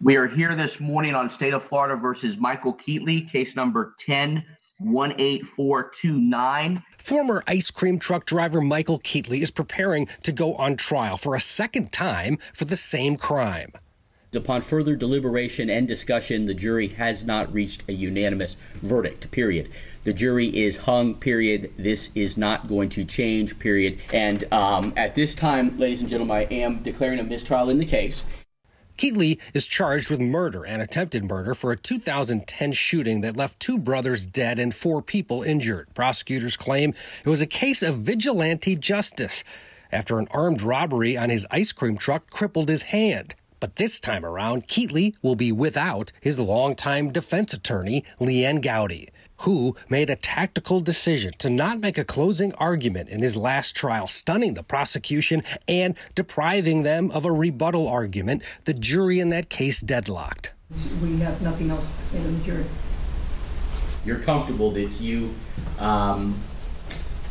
We are here this morning on State of Florida versus Michael Keetley, case number 10 18429. Former ice cream truck driver Michael Keetley is preparing to go on trial for a second time for the same crime. Upon further deliberation and discussion, the jury has not reached a unanimous verdict, period. The jury is hung, period. This is not going to change, period. And um, at this time, ladies and gentlemen, I am declaring a mistrial in the case. Keetley is charged with murder and attempted murder for a 2010 shooting that left two brothers dead and four people injured. Prosecutors claim it was a case of vigilante justice after an armed robbery on his ice cream truck crippled his hand. But this time around, Keetley will be without his longtime defense attorney, Lyann Goudie who made a tactical decision to not make a closing argument in his last trial, stunning the prosecution and depriving them of a rebuttal argument. The jury in that case deadlocked. We have nothing else to say to the jury. You're comfortable that you um,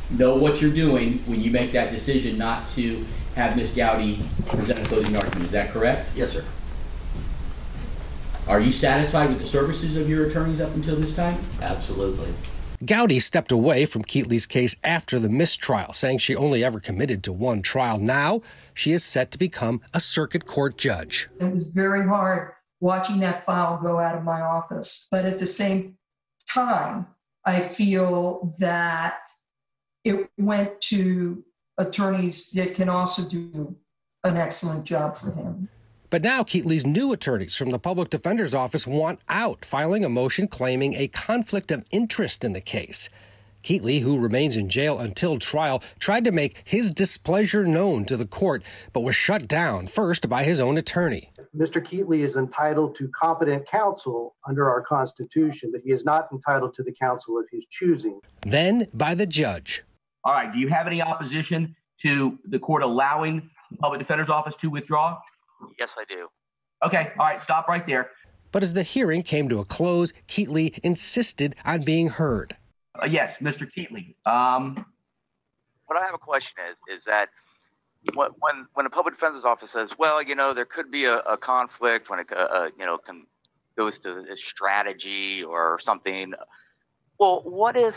know what you're doing when you make that decision not to have Ms. Goudie present a closing argument. Is that correct? Yes, sir. Are you satisfied with the services of your attorneys up until this time? Absolutely. Goudie stepped away from Keetley's case after the mistrial, saying she only ever committed to one trial. Now she is set to become a circuit court judge. It was very hard watching that file go out of my office. But at the same time, I feel that it went to attorneys that can also do an excellent job for him. But now Keetley's new attorneys from the public defender's office want out, filing a motion claiming a conflict of interest in the case. Keetley, who remains in jail until trial, tried to make his displeasure known to the court, but was shut down first by his own attorney. Mr. Keetley is entitled to competent counsel under our Constitution, but he is not entitled to the counsel of his choosing. Then by the judge. All right. Do you have any opposition to the court allowing the public defender's office to withdraw? Yes, I do. Okay, all right, stop right there. But as the hearing came to a close, Keetley insisted on being heard. Uh, yes, Mr. Keetley. Um, what I have a question is, is that when when a public defender's office says, well, you know, there could be a, a conflict when it, uh, uh you know, can, goes to a strategy or something. Well, what if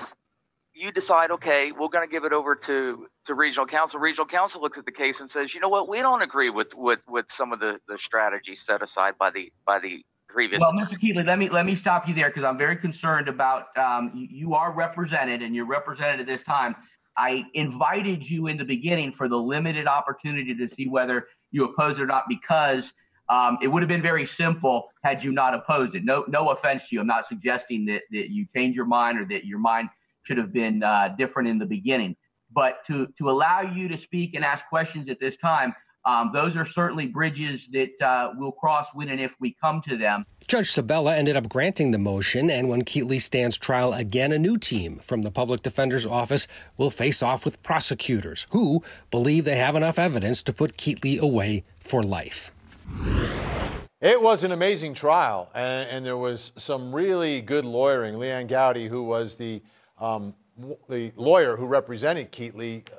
you decide, okay, we're going to give it over to, to regional counsel. Regional counsel looks at the case and says, you know what, we don't agree with, with, with some of the, the strategies set aside by the by the previous. Well, Mr. Keetley, let me let me stop you there because I'm very concerned about um, you, are represented and you're represented at this time. I invited you in the beginning for the limited opportunity to see whether you oppose it or not because um, it would have been very simple had you not opposed it. No, no offense to you. I'm not suggesting that, that you change your mind or that your mind should have been uh, different in the beginning. But to, to allow you to speak and ask questions at this time, um, those are certainly bridges that uh, we'll cross when and if we come to them. Judge Sabella ended up granting the motion, and when Keetley stands trial again, a new team from the public defender's office will face off with prosecutors who believe they have enough evidence to put Keetley away for life. It was an amazing trial, and, and there was some really good lawyering. Lyann Goudie, who was the um, the lawyer who represented Keetley, uh,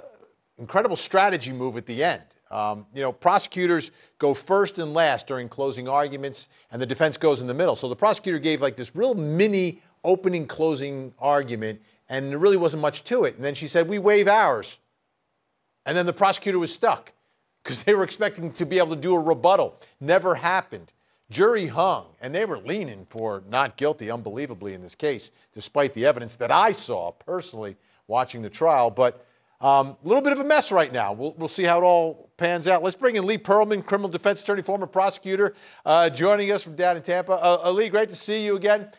incredible strategy move at the end. Um, you know, prosecutors go first and last during closing arguments, and the defense goes in the middle. So the prosecutor gave like this real mini opening closing argument, and there really wasn't much to it. And then she said, We waive ours. And then the prosecutor was stuck because they were expecting to be able to do a rebuttal. Never happened. Jury hung, and they were leaning for not guilty, unbelievably, in this case, despite the evidence that I saw personally watching the trial. But a um, little bit of a mess right now. We'll, we'll, see how it all pans out. Let's bring in Lee Perlman, criminal defense attorney, former prosecutor, uh, joining us from down in Tampa. Uh, uh, Lee, great to see you again.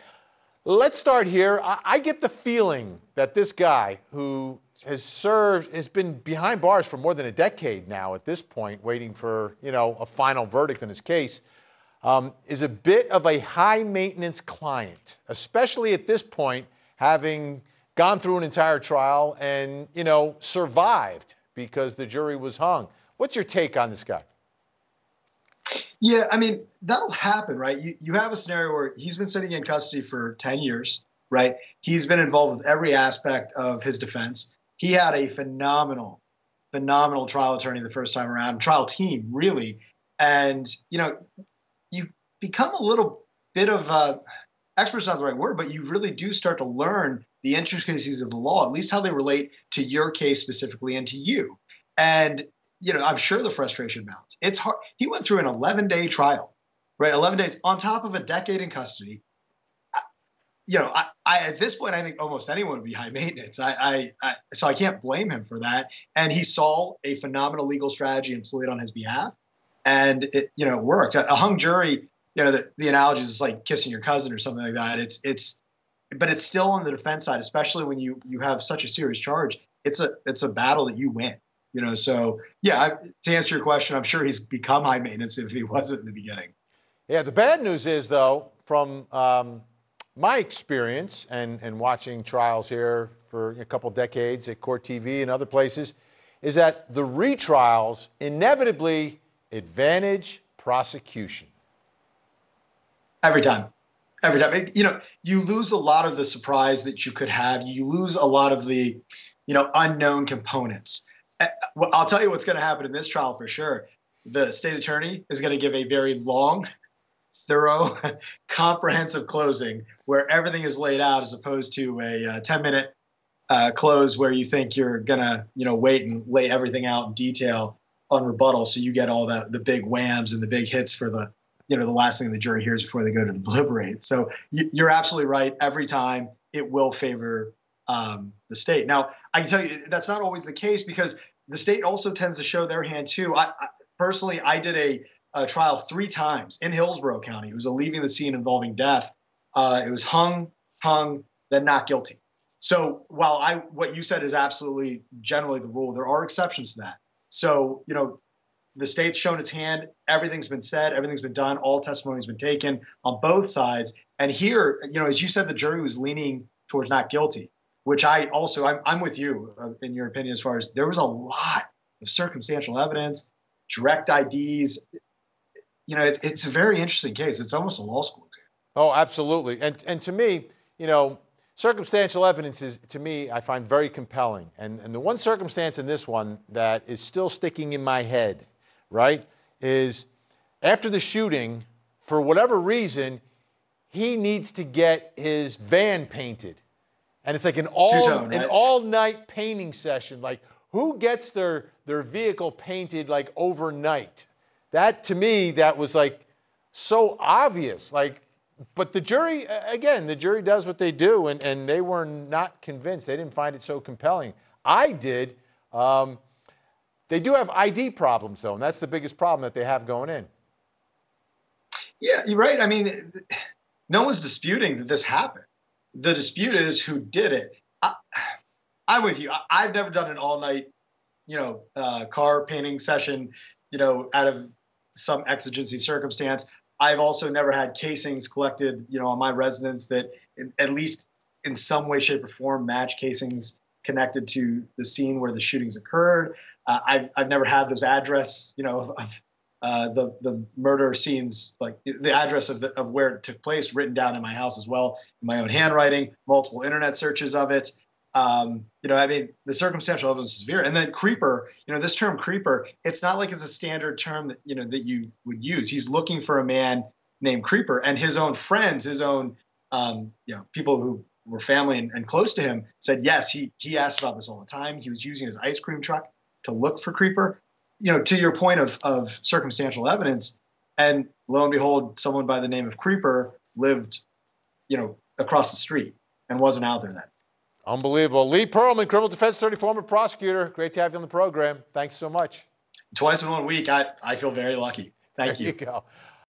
Let's start here. I, I get the feeling that this guy who has served, has been behind bars for more than a decade now at this point, waiting for, you know, a final verdict in his case um, is a bit of a high maintenance client, especially at this point, having gone through an entire trial and, you know, survived because the jury was hung. What's your take on this guy? Yeah, I mean, that'll happen, right? You, you have a scenario where he's been sitting in custody for 10 years, right? He's been involved with every aspect of his defense. He had a phenomenal, phenomenal trial attorney the first time around, trial team, really. And, you know, you become a little bit of a expert's not the right word, but you really do start to learn the intricacies of the law, at least how they relate to your case specifically and to you. And you know, I'm sure the frustration mounts. It's hard. He went through an 11 day trial, right? 11 days on top of a decade in custody. you know, I, I, at this point, I think almost anyone would be high maintenance. I, I, I, so I can't blame him for that. And he saw a phenomenal legal strategy employed on his behalf, and it, you know, worked. A, a hung jury, you know, the, the analogy is like kissing your cousin or something like that. It's, it's, but it's still on the defense side, especially when you you have such a serious charge. It's a, it's a battle that you win you know so yeah I, to answer your question i'm sure he's become high maintenance if he wasn't in the beginning yeah the bad news is though from um, my experience and, and watching trials here for a couple decades at court tv and other places is that the retrials inevitably advantage prosecution. Every time. Every time. You know you lose a lot of the surprise that you could have. You lose a lot of the you know unknown components. I'll tell you what's going to happen in this trial for sure. The state attorney is going to give a very long, thorough, comprehensive closing where everything is laid out as opposed to a uh, 10 minute uh, close where you think you're going to, you know, wait and lay everything out in detail on rebuttal. So you get all the, the big whams and the big hits for the, you know, the last thing the jury hears before they go to deliberate. So you're absolutely right. Every time it will favor um, the state. Now, I can tell you that's not always the case because the state also tends to show their hand too. I, I personally, I did a, a, trial three times in Hillsborough County. It was a leaving the scene involving death. Uh, it was hung, hung, then not guilty. So while I what you said is absolutely generally the rule, there are exceptions to that. So you know, the state's shown its hand. Everything's been said. Everything's been done. All testimony's been taken on both sides. And here, you know, as you said, the jury was leaning towards not guilty which I also I'm, I'm with you uh, in your opinion as far as there was a lot of circumstantial evidence, direct IDs. You know, it, it's a very interesting case. It's almost a law school exam. Oh, absolutely. And and to me, you know, circumstantial evidence is to me I find very compelling. And and the one circumstance in this one that is still sticking in my head, right, is after the shooting, for whatever reason, he needs to get his van painted and it's like an all right? an all night painting session. Like who gets their their vehicle painted like overnight? That to me, that was like so obvious. Like, but the jury again, the jury does what they do, and and they were not convinced. They didn't find it so compelling. I did. Um, they do have ID problems though, and that's the biggest problem that they have going in. Yeah, you're right. I mean, no one's disputing that this happened the dispute is who did it. I, am with you. I, have never done an all night, you know, uh, car painting session, you know, out of some exigency circumstance. I've also never had casings collected, you know, on my residence that, in, at least in some way, shape, or form, match casings connected to the scene where the shootings occurred. Uh, I've I've never had those address, you know, of uh, the the murder scenes, like the address of, the, of where it took place, written down in my house as well, in my own handwriting, multiple internet searches of it. Um, you know, I mean, the circumstantial evidence is severe. And then creeper, you know, this term creeper, it's not like it's a standard term that you know that you would use. He's looking for a man named Creeper, and his own friends, his own um, you know people who were family and, and close to him said yes. He he asked about this all the time. He was using his ice cream truck to look for Creeper you know, to your point of, of circumstantial evidence, and lo and behold, someone by the name of Creeper lived, you know, across the street and wasn't out there then. Unbelievable. Lee Pearlman, criminal defense attorney, former prosecutor. Great to have you on the program. Thanks so much. Twice in one week. I, I feel very lucky. Thank there you. you go.